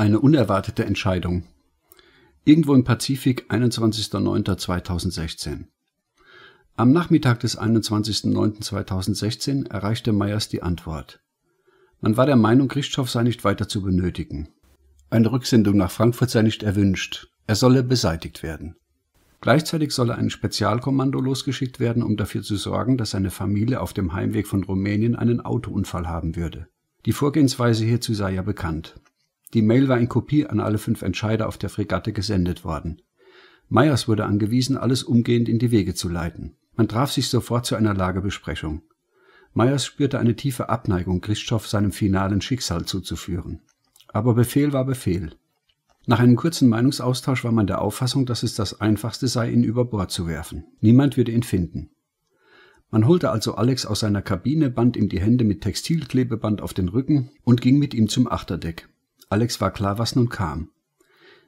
Eine unerwartete Entscheidung. Irgendwo im Pazifik, 21.09.2016. Am Nachmittag des 21.09.2016 erreichte Meyers die Antwort. Man war der Meinung, Christoph sei nicht weiter zu benötigen. Eine Rücksendung nach Frankfurt sei nicht erwünscht. Er solle beseitigt werden. Gleichzeitig solle ein Spezialkommando losgeschickt werden, um dafür zu sorgen, dass seine Familie auf dem Heimweg von Rumänien einen Autounfall haben würde. Die Vorgehensweise hierzu sei ja bekannt. Die Mail war in Kopie an alle fünf Entscheider auf der Fregatte gesendet worden. Meyers wurde angewiesen, alles umgehend in die Wege zu leiten. Man traf sich sofort zu einer Lagebesprechung. Meyers spürte eine tiefe Abneigung, Christoph seinem finalen Schicksal zuzuführen. Aber Befehl war Befehl. Nach einem kurzen Meinungsaustausch war man der Auffassung, dass es das Einfachste sei, ihn über Bord zu werfen. Niemand würde ihn finden. Man holte also Alex aus seiner Kabine, band ihm die Hände mit Textilklebeband auf den Rücken und ging mit ihm zum Achterdeck. Alex war klar, was nun kam.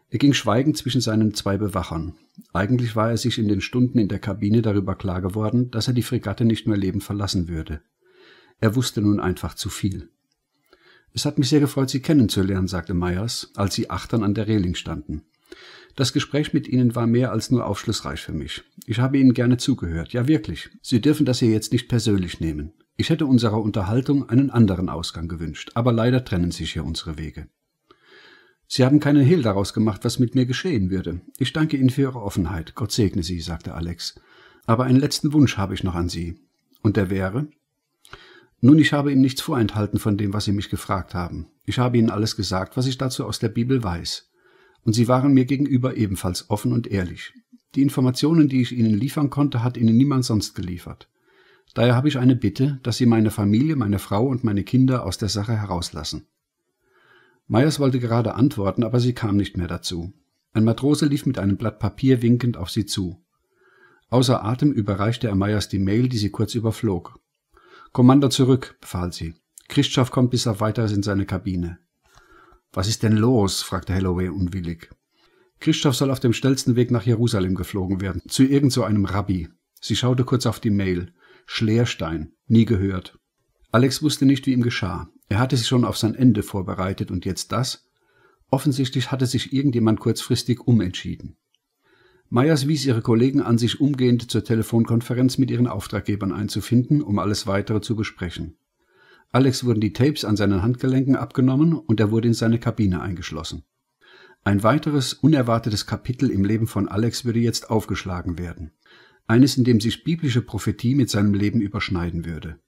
Er ging schweigend zwischen seinen zwei Bewachern. Eigentlich war er sich in den Stunden in der Kabine darüber klar geworden, dass er die Fregatte nicht mehr lebend verlassen würde. Er wusste nun einfach zu viel. Es hat mich sehr gefreut, Sie kennenzulernen, sagte Meyers, als sie achtern an der Reling standen. Das Gespräch mit Ihnen war mehr als nur aufschlussreich für mich. Ich habe Ihnen gerne zugehört. Ja, wirklich. Sie dürfen das hier jetzt nicht persönlich nehmen. Ich hätte unserer Unterhaltung einen anderen Ausgang gewünscht, aber leider trennen sich hier unsere Wege. Sie haben keinen Hehl daraus gemacht, was mit mir geschehen würde. Ich danke Ihnen für Ihre Offenheit. Gott segne Sie, sagte Alex. Aber einen letzten Wunsch habe ich noch an Sie. Und der wäre? Nun, ich habe Ihnen nichts vorenthalten von dem, was Sie mich gefragt haben. Ich habe Ihnen alles gesagt, was ich dazu aus der Bibel weiß. Und Sie waren mir gegenüber ebenfalls offen und ehrlich. Die Informationen, die ich Ihnen liefern konnte, hat Ihnen niemand sonst geliefert. Daher habe ich eine Bitte, dass Sie meine Familie, meine Frau und meine Kinder aus der Sache herauslassen. Meyers wollte gerade antworten, aber sie kam nicht mehr dazu. Ein Matrose lief mit einem Blatt Papier winkend auf sie zu. Außer Atem überreichte er Meyers die Mail, die sie kurz überflog. Kommando zurück, befahl sie. Christoph kommt bis auf weiteres in seine Kabine. Was ist denn los? fragte Holloway unwillig. Christoph soll auf dem schnellsten Weg nach Jerusalem geflogen werden, zu irgend so einem Rabbi. Sie schaute kurz auf die Mail. Schleerstein, nie gehört. Alex wusste nicht, wie ihm geschah. Er hatte sich schon auf sein Ende vorbereitet und jetzt das? Offensichtlich hatte sich irgendjemand kurzfristig umentschieden. Meyers wies ihre Kollegen an, sich umgehend zur Telefonkonferenz mit ihren Auftraggebern einzufinden, um alles weitere zu besprechen. Alex wurden die Tapes an seinen Handgelenken abgenommen und er wurde in seine Kabine eingeschlossen. Ein weiteres unerwartetes Kapitel im Leben von Alex würde jetzt aufgeschlagen werden. Eines, in dem sich biblische Prophetie mit seinem Leben überschneiden würde.